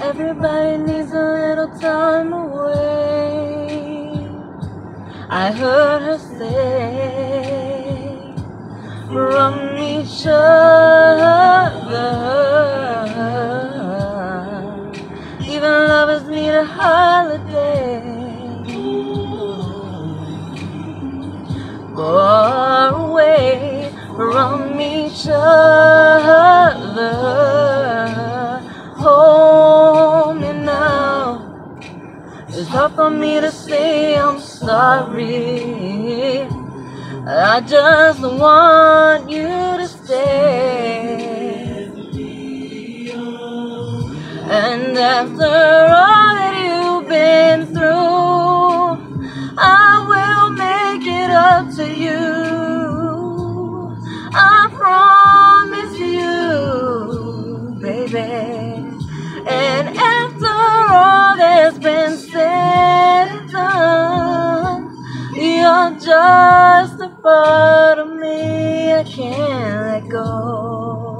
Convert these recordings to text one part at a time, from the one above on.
Everybody needs a little time away. I heard her say from each other. Even lovers need a holiday. Far away from each other. Hold me now. It's hard for me to say I'm sorry. I just want you to stay. And after just a part of me I can't let go.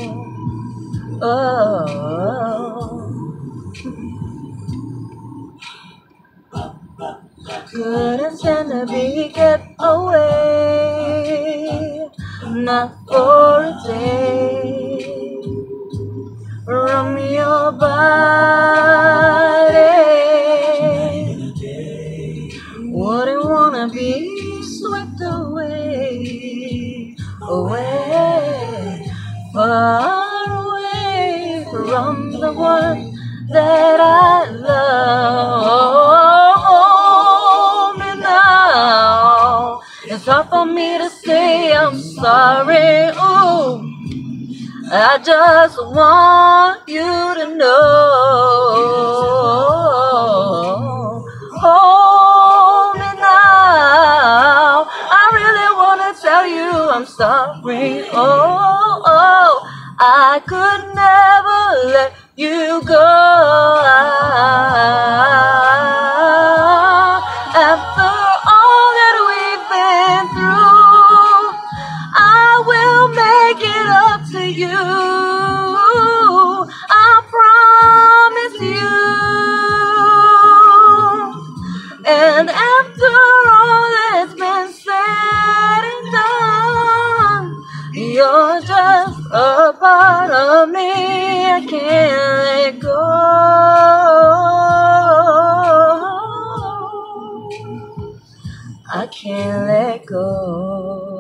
Oh. Couldn't stand to be kept away, not for a day, from your body. Away, far away from the one that I love. Me now. It's hard for me to say I'm sorry. Ooh, I just want you to know. Sorry. Oh, oh, I could never let you go. After all that we've been through, I will make it up to you. I can't let go. I can't let go.